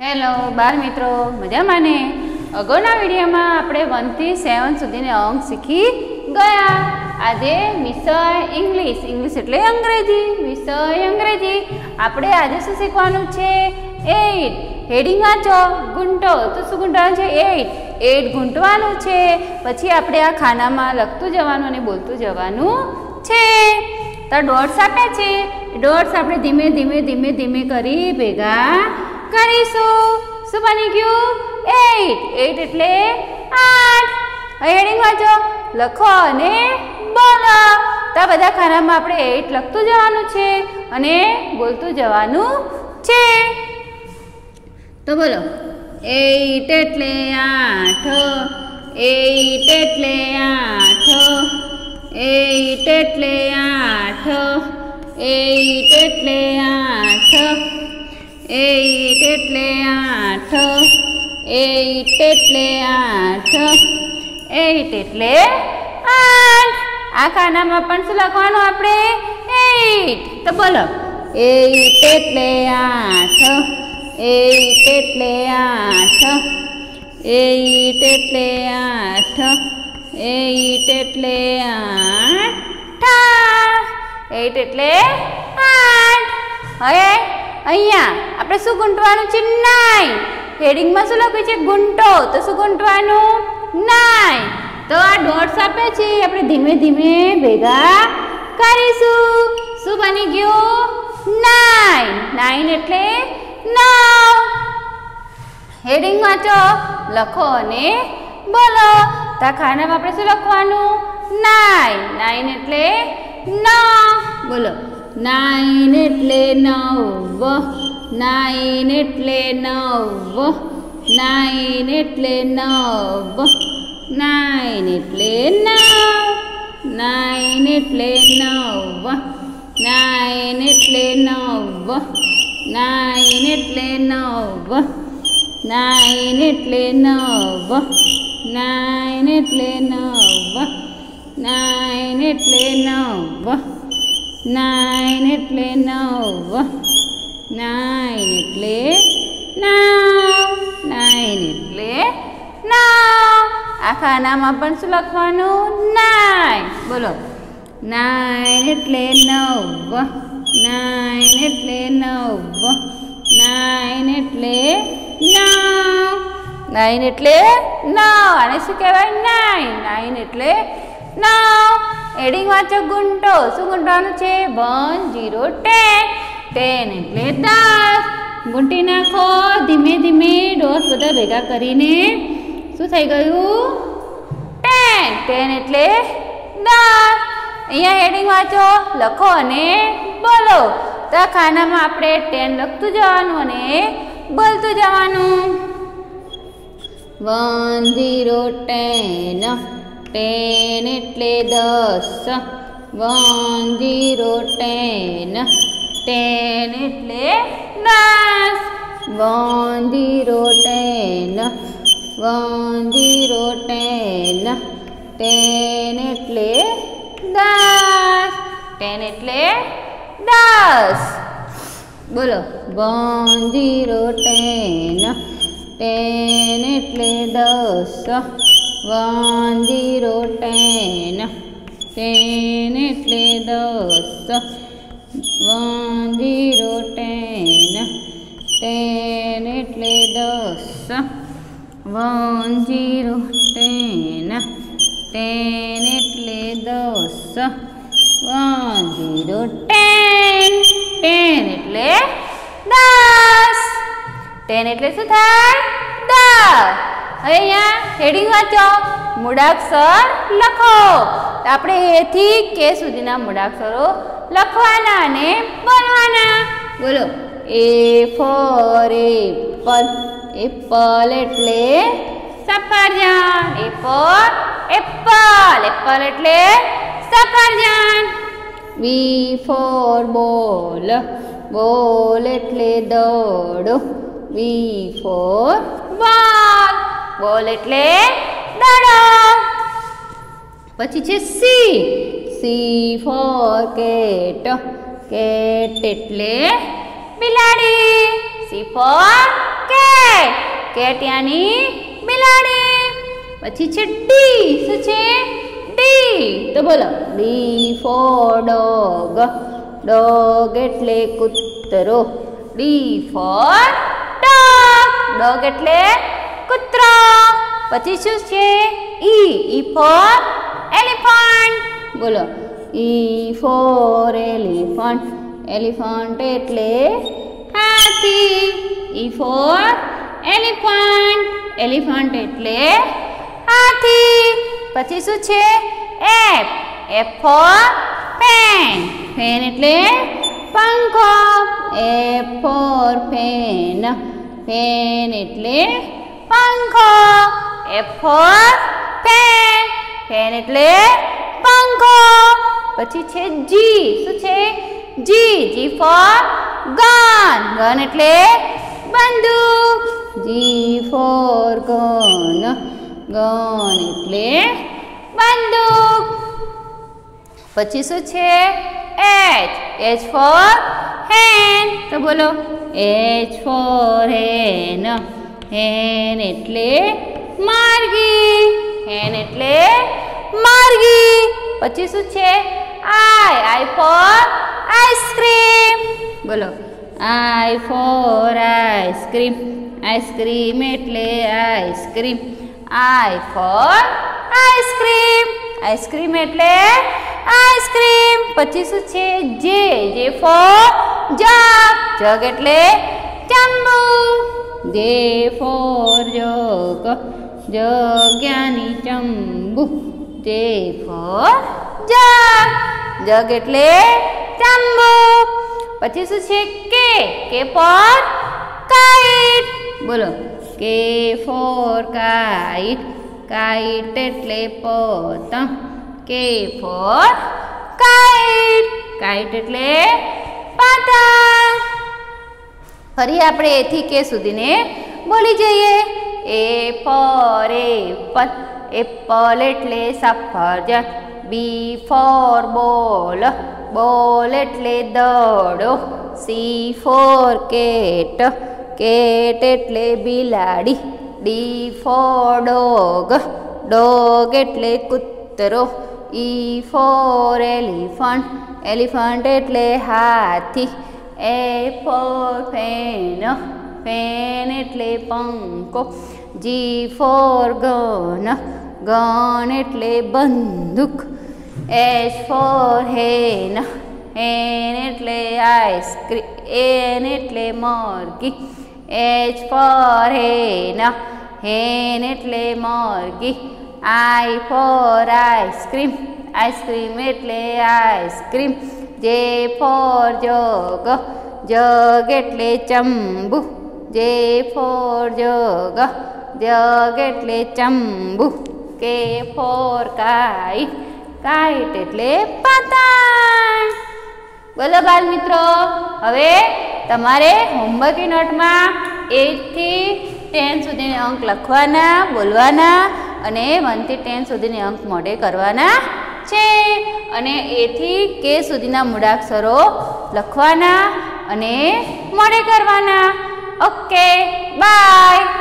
Hello બાર મિત્રો. મજામાં ને? અગાઉના વિડીયોમાં આપણે વનથી સેવન સુધીને અંક શીખી ગયા. આજે વિષય ઇંગ્લિશ ઇંગ્લિશ એટલે અંગ્રેજી. વિષય અંગ્રેજી. આપણે આજે શું શીખવાનું છે? એઇટ હેડિંગ વાંચો. ગુંટો તો શું ગુંટવાનું છે? એઇટ એટ ગુંટવાનું છે. પછી આપણે આ ખાનામાં લખતું જવાનું અને બોલતું જવાનું છે. તો ડોટ્સ આપે છે. ડોટ્સ આપણે ધીમે ધીમે ધીમે ધીમે કરી ભેગા કરીશું. શું બની ગયું? એઇટ એઇટ એટલે આઠ. હેડિંગ વાંચો લખો અને બોલો. તો બધા ખાનામાં આપણે એઇટ લખતું જવાનું છે અને બોલતું જવાનું છે. તો બોલો. એટ એટલે આઠ. એઇટ એટલે આઠ. એઇટ એટલે આઠ. એઇટ એટલે આઠ. એઇટ એટલે આઠ એઇટ એટલે આઠ એઇટ એટલે આઠ. આખા નામાં પણ શું લખવાનું આપણે? એઇટ તો બોલો. એઇટ એટલે આઠ એઇટ એટલે આઠ એટ એટલે આઠ એઇટ એટલે આઠ. એઇટ એટલે આઠ. હવે અહીંયા આપણે શું ગુંટવાનું છે? નાય. હેડિંગમાં શું લખ્યું છે? ગુંટો. તો શું ગુંટવાનું? નાય. તો આ ડોટ્સ આપે છે. આપણે ધીમે ધીમે ભેગા કરીશું. શું બની ગયું? નાઈ નાઇન એટલે નવ. હેડિંગ વાંચો લખો અને બોલો. તો ખાનામાં આપણે શું લખવાનું? નાય. નાઇન એટલે ન બોલો. નાઇન એટલે નવ. નાઇન એટલે નવ નાઇન એટલે નવ નાઇન એટલે નવ નાઇન એટલે નવ નાઇન એટલે નવ નાઇન એટલે નવ નાઇન એટલે નવ નાઇન એટલે નવ નાઇન એટલે નવ નાઇન એટલે નવ નાઇન એટલે નાવ. નાઇન એટલે નાવ. આખા નામાં પણ શું લખવાનું? નાઇન. બોલો. નાઇન એટલે નવ. નાઇન એટલે નવ. નાઇન એટલે નાવ. નાઇન એટલે નવ. આને શું કહેવાય? નાઇન. નાઇન એટલે નવ. એડિંગ વાંચો, ગુંટો. શું ગુંટવાનું છે? One zero ten. ટેન એટલે દસ ગુંટી નાખો, ધીમે ધીમે ડોસ બધા ભેગા કરીને શું થઈ ગયું? ટેન. ટેન એટલે દસ. અહીંયા હેડિંગ વાંચો, લખો અને બોલો. તો ખાનામાં આપણે ટેન લખતું જવાનું અને બોલતું જવાનું. One zero ten. ટેન એટલે દસ. One zero ten. ટેન એટલે દસ one zero ten one zero ten ten એટલે દસ ટેન એટલે દસ બોલો. વન ઝીરો ટેન ટેન એટલે દસ. વન ઝીરો ટેન ટેન એટલે દસ. વન ઝીરો ટેન ટેન એટલે દસ. વન ઝીરો ટેન ટેન એટલે દસ. વન ઝીરો ટેન ટેન એટલે દસ. ટેન એટલે શું થાય? દસ. હવે અહીંયા હેડિંગ વાંચો. મૂળાક્ષર લખો. આપણે એથી કે સુધીના મૂળાક્ષરો લખવાના અને બોલવાના? બોલો. એ ફોર એપલ એપલ એટલે સફરજન. એ ફોર એપલ એપલ એટલે સફરજન. બી ફોર બોલ. બોલ એટલે દોડો. બી ફોર બોલ. બોલ એટલે દોડો. પછી છે C. C for cat cat એટલે બિલાડી. સી ફોર કેટ કેટ યાની બિલાડી. પછી છે ડી શું છે? ડી તો બોલો. ડી ફોર ડોગ ડોગ એટલે કૂતરો. ડી ફોર ડોગ ડોગ એટલે કૂતરો. પછી શું છે? ઈ ઈ ફોર બોલો. ઈ ફોર એલિફન્ટ. એલિફન્ટ એટલે હાથી. E for elephant. એલિફન્ટ એટલે હાથી. પછી શું છે? F. F for fan. Fan એટલે પંખો. F for fan. ફેન એટલે પંખો. F for fan. ફેન એટલે પંખો પછી છે જી શું છે? G G for gun. Gun એટલે બંદૂક. જી ફોર ગન ગન એટલે બંદૂક. પછી શું છે? એચ એચ ફોર હેન તો બોલો એચ ફોર હેન હેન એટલે માર્ગી. હેન એટલે માર્ગી. પછી શું છે આઈ આઈ ફોર આઈસ્ક્રીમ બોલો. I for ice cream ice cream એટલે ice cream I for ice cream ice cream એટલે આઈસ્ક્રીમ પછી શું છે જે જે ફોર જગ જગ એટલે ચંબુ. જે ફોર જગ જગ્યાની ચંબુ. જે ફોર જગ. જગ એટલે ચંબુ પછી શું છે? કે કે ફોર કાઈટ. બોલો. કે ફોર કાઈટ. કાઈટ એટલે પતંગ. કે ફોર કાઈટ. કાઈટ એટલે પતંગ. ફરી આપણે એથી કે સુધીને બોલી જઈએ. એ ફોર એપલ એપલ એટલે સફરજન બી ફોર બોલ. બોલ એટલે દડો. C for cat. કેટ એટલે બિલાડી. D four dog. ડોગ એટલે કૂતરો. ઈ ફોર એલિફન્ટ. એલિફન્ટ એટલે હાથી. એ ફોર ફેન ફેન એટલે પંખો. જી ફોર ગન ગન એટલે બંદૂક. એચ ફોર હેન હેન એટલે આઈસ્ક્રીમ એન એટલે મરઘી. એચ ફોર હેન હેન એટલે મરઘી. I for ice cream ice cream એટલે ice cream. J for jug jug એટલે ચંબુ. જે ફોર જગ જગ એટલે ચંબુ, કે ફોર કાઈટ કાઈટ એટલે પાતાળ. બોલો બાલ મિત્રો, હવે તમારે હોમવર્કની નોટમાં એટથી ટેન સુધીના અંક લખવાના, બોલવાના અને વનથી ટેન સુધીની અંક મોઢે કરવાના છે. અને એથી કે સુધીના મૂળાક્ષરો લખવાના અને મોઢે કરવાના. Okay, bye.